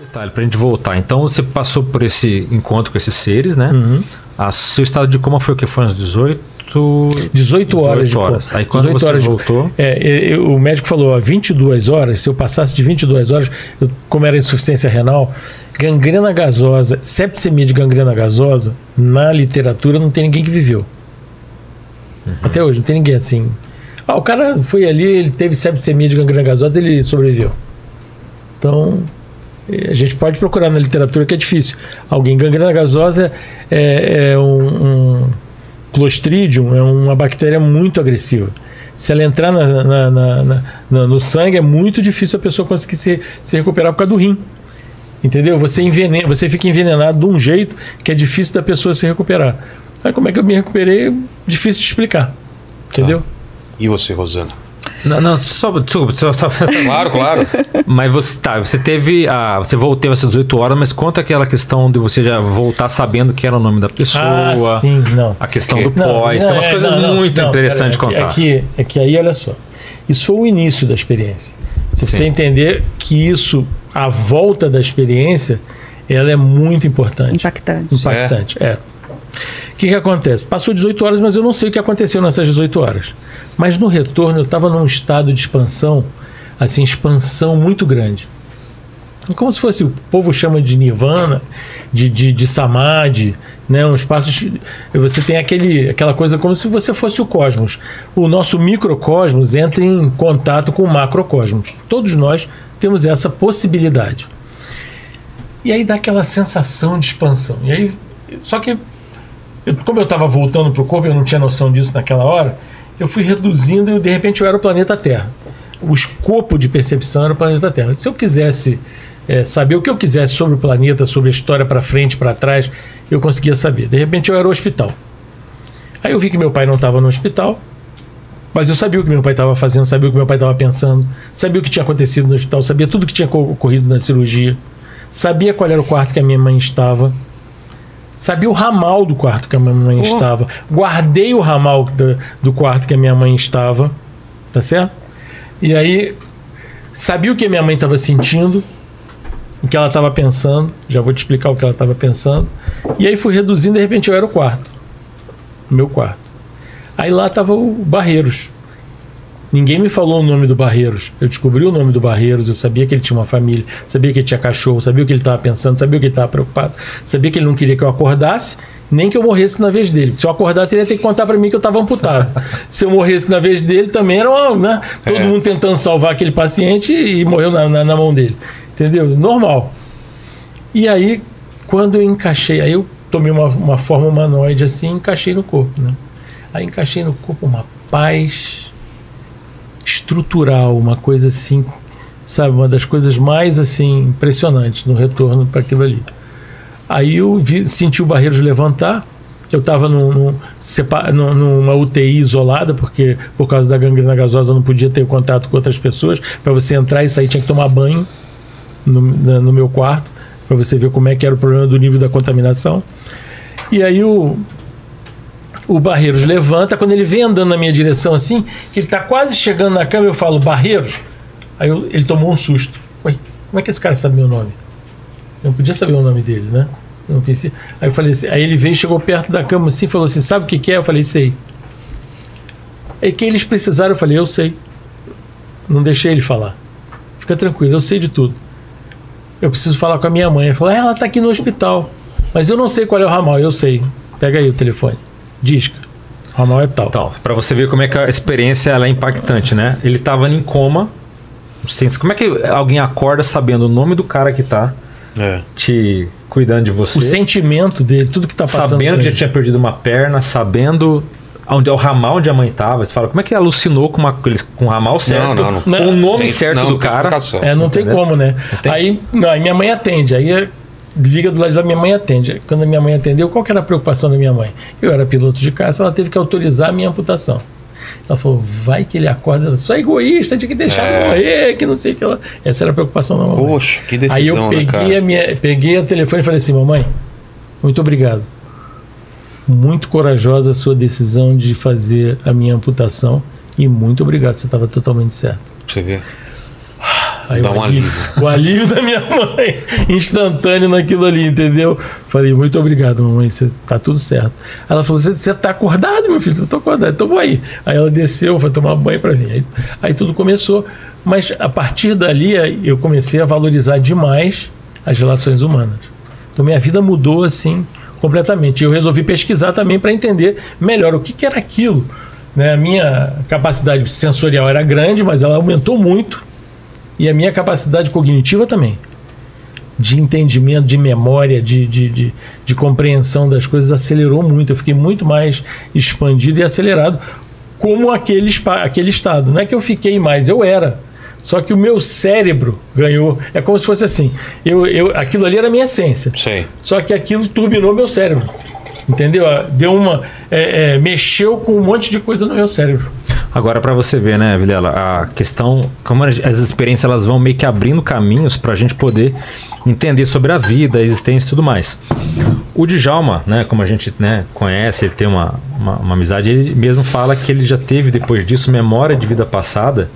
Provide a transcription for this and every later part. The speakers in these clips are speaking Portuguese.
Detalhe, pra gente voltar. Então você passou por esse encontro com esses seres, né? Uhum. A, seu estado de coma foi o que? Foi uns 18? 18 horas. 18 horas. Aí quando 18 você horas de- voltou. É, é, o médico falou, ó, 22 horas, se eu passasse de 22 horas, eu- como era insuficiência renal, gangrena gasosa, septicemia de gangrena gasosa, na literatura não tem ninguém que viveu. Até hoje, não tem ninguém assim. Ah, o cara foi ali, ele teve septicemia de gangrena gasosa, ele sobreviveu. Então, a gente pode procurar na literatura que é difícil. Alguém gangrena gasosa é, é um, um Clostridium, é uma bactéria muito agressiva. Se ela entrar na- na- na- na- no sangue, é muito difícil a pessoa conseguir se, se recuperar por causa do rim. Entendeu? Você envenena, você fica envenenado de um jeito que é difícil da pessoa se recuperar. Aí como é que eu me recuperei? Difícil de explicar. Entendeu? E você, Rosana? Não, não, só, desculpa, só, só, Claro, claro. Mas você tá, você teve a. Você voltou essas 18 horas, mas conta aquela questão de você já voltar sabendo que era o nome da pessoa. Ah, sim, não. A questão Que- do pós. Não, tem umas é, coisas não, muito interessantes de pera, contar. É que, é que aí, olha só. Isso foi o início da experiência. Se Sim. você entender que isso, a volta da experiência, ela é muito importante. Impactante. Impactante, é. O que, que acontece? Passou 18 horas, mas eu não sei o que aconteceu nessas 18 horas. Mas no retorno eu estava num estado de expansão, assim, expansão muito grande. É Como se fosse, o povo chama de nirvana, de, de, de samadhi, né? um espaço. Você tem aquele, aquela coisa como se você fosse o cosmos. O nosso microcosmos entra em contato com o macrocosmos. Todos nós temos essa possibilidade. E aí dá aquela sensação de expansão. E aí, só que, eu- como eu estava voltando para o corpo, eu não tinha noção disso naquela hora, eu fui reduzindo e de repente eu era o planeta Terra. O escopo de percepção era o planeta Terra. Se eu quisesse eh, saber o que eu quisesse sobre o planeta, sobre a história para frente, para trás, eu conseguia saber. De repente eu era o hospital. Aí eu vi que meu pai não estava no hospital, mas eu sabia o que meu pai estava fazendo, sabia o que meu pai estava pensando, sabia o que tinha acontecido no hospital, sabia tudo o que tinha co- ocorrido na cirurgia, sabia qual era o quarto que a minha mãe estava, sabia o ramal do quarto que a minha mãe estava, guardei o ramal do, do quarto que a minha mãe estava, tá certo? E aí sabia o que a minha mãe estava sentindo, o que ela estava pensando, já vou te explicar o que ela estava pensando, e aí fui reduzindo, de repente eu era o quarto, meu quarto. Aí lá estava o Barreiros. Ninguém me falou o nome do Barreiros. Eu descobri o nome do Barreiros, eu sabia que ele tinha uma família, sabia que ele tinha cachorro, sabia o que ele estava pensando, sabia o que ele estava preocupado, sabia que ele não queria que eu acordasse, nem que eu morresse na vez dele. Se eu acordasse, ele ia ter que contar para mim que eu estava amputado. Se eu morresse na vez dele, também era uma, né? todo É. mundo tentando salvar aquele paciente e morreu na, na, na mão dele. Entendeu? Normal. E aí, quando eu encaixei, aí eu tomei uma, uma forma humanoide assim e encaixei no corpo, né? Aí encaixei no corpo uma paz estrutural, uma coisa assim, sabe, uma das coisas mais assim impressionantes no retorno para aquilo ali. Aí eu vi, senti o Barreiros levantar. Eu estava num, num, numa UTI isolada, porque por causa da gangrena gasosa não podia ter contato com outras pessoas. Para você entrar e sair tinha que tomar banho no, na- no meu quarto, para você ver como é que era o problema do nível da contaminação. E aí o, o Barreiros levanta, quando ele vem andando na minha direção assim, que ele está quase chegando na cama, eu falo, Barreiros. Aí eu- ele tomou um susto. Ué, como é que esse cara sabe meu nome? Eu não podia saber o nome dele, né? Eu não conhecia. Aí eu falei assim, aí ele veio, chegou perto da cama assim, falou assim, sabe o que, que é? Eu falei, sei. É que eles precisaram, eu falei, eu sei. Não deixei ele falar. Fica tranquilo, eu sei de tudo. Eu preciso falar com a minha mãe. Ele falou, ah, ela está aqui no hospital. Mas eu não sei qual é o ramal, eu sei. Pega aí o telefone. Disca. O ramal é tal. Então, pra você ver como é que a experiência ela é impactante, né? Ele tava em coma. Como é que alguém acorda sabendo o nome do cara que tá É. te cuidando de você? O sentimento dele, tudo que está passando. sabendo que já tinha perdido uma perna, sabendo onde é o ramal onde a mãe tava. Você fala, como é que alucinou com, uma, com o ramal certo? não, não. Com o nome Tem- certo não, do cara. É, não tem como, né? tem. Aí, não, aí minha mãe atende. Aí é- liga do lado da minha mãe atende. Quando a minha mãe atendeu, qual que era a preocupação da minha mãe? Eu era piloto de caça, ela teve que autorizar a minha amputação. Ela falou, vai que ele acorda, só egoísta, tinha que deixar É. ele morrer, que não sei o que ela. Essa era a preocupação da mamãe. Poxa, que decisão, Aí eu né, peguei, cara? a minha, peguei o telefone e falei assim, mamãe, muito obrigado. Muito corajosa a sua decisão de fazer a minha amputação e muito obrigado, você estava totalmente certo. Você ver. Aí Dá um alívio, alívio. o alívio da minha mãe, instantâneo naquilo ali, entendeu? Falei, muito obrigado, mamãe, você tá tudo certo. Ela falou, você, você tá acordado, meu filho? Eu tô acordado, então vou aí. Aí ela desceu, foi tomar banho para vir. Aí, aí tudo começou. Mas a partir dali eu comecei a valorizar demais as relações humanas. Então minha vida mudou assim completamente. Eu resolvi pesquisar também para entender melhor o que, que era aquilo. Né? A minha capacidade sensorial era grande, mas ela aumentou muito. E a minha capacidade cognitiva também. De entendimento, de memória, de, de, de, de compreensão das coisas acelerou muito. Eu fiquei muito mais expandido e acelerado como aquele, aquele estado. Não é que eu fiquei mais, eu era. Só que o meu cérebro ganhou. É como se fosse assim. Eu, eu, aquilo ali era a minha essência. Sei. Só que aquilo turbinou meu cérebro. Entendeu? Deu uma. é, é, mexeu com um monte de coisa no meu cérebro. Agora, para você ver, né, Vilela, a questão, como as experiências elas vão meio que abrindo caminhos para a gente poder entender sobre a vida, a existência e tudo mais. O Djalma, né, como a gente né, conhece, ele tem uma, uma, uma amizade, ele mesmo fala que ele já teve, depois disso, memória de vida passada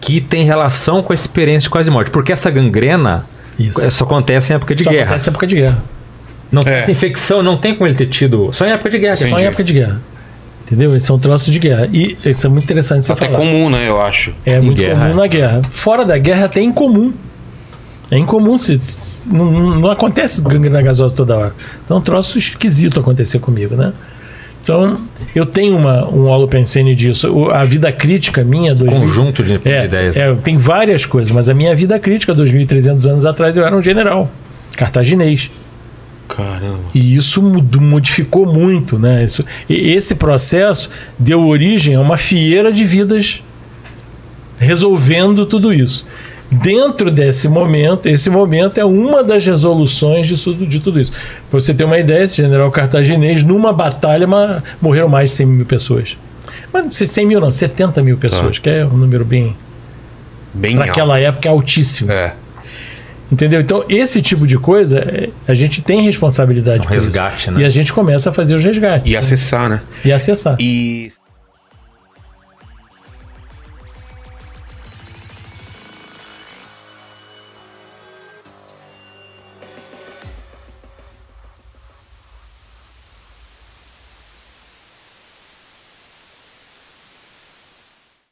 que tem relação com a experiência de quase morte. Porque essa gangrena Isso. só acontece em época de Só guerra. acontece em época de guerra. Não tem É. essa infecção, não tem como ele ter tido. Só em época de guerra. Só em época de guerra. Entendeu? Esses são troços de guerra. E isso é muito interessante você Até falar. comum, né? Eu acho. É Em muito guerra, comum é. na guerra. Fora da guerra, até incomum. É incomum. Se, se- não, não- acontece gangrena gasosa toda hora. Então é um troço esquisito acontecer comigo, né? Então, eu tenho uma, um holopensene disso. O- a vida crítica minha... 2000, Conjunto de, de é, ideias. é, tem várias coisas, mas a minha vida crítica, 2.300 anos atrás, eu era um general cartaginês. Caramba. E isso modificou muito, né? Isso, esse processo deu origem a uma fieira de vidas resolvendo tudo isso. Dentro desse momento, esse momento é uma das resoluções de tudo, de tudo isso. Para você ter uma ideia, esse general cartaginês, numa batalha, ma- morreram mais de 100 mil pessoas. Mas não sei, 100 mil não, 70 mil pessoas, que é um número bem. Bem Para alto. aquela época, altíssimo. É. Entendeu? Então, esse tipo de coisa, é, a gente tem responsabilidade Um por isso. resgate, né? E a gente começa a fazer os resgates. E né? acessar, né? E acessar. E